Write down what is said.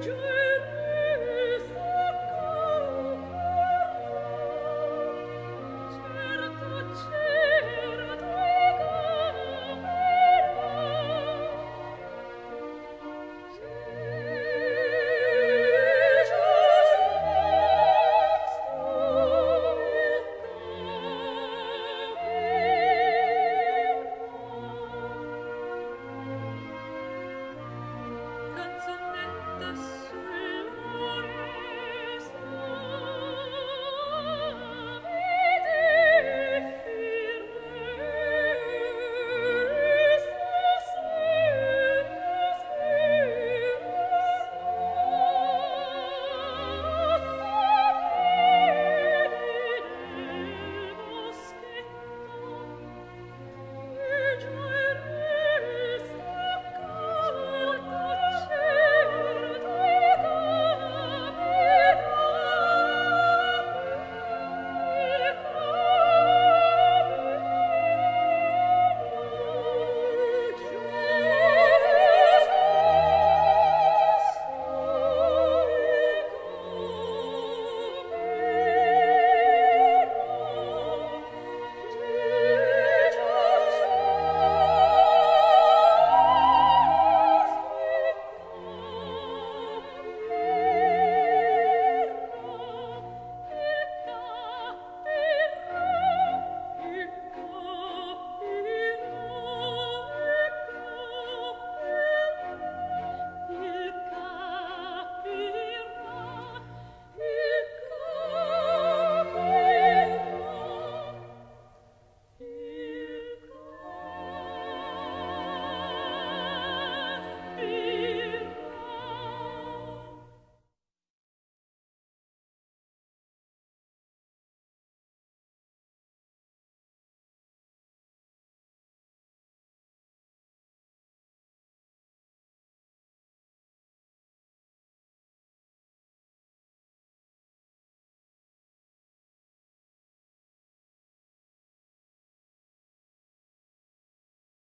joy.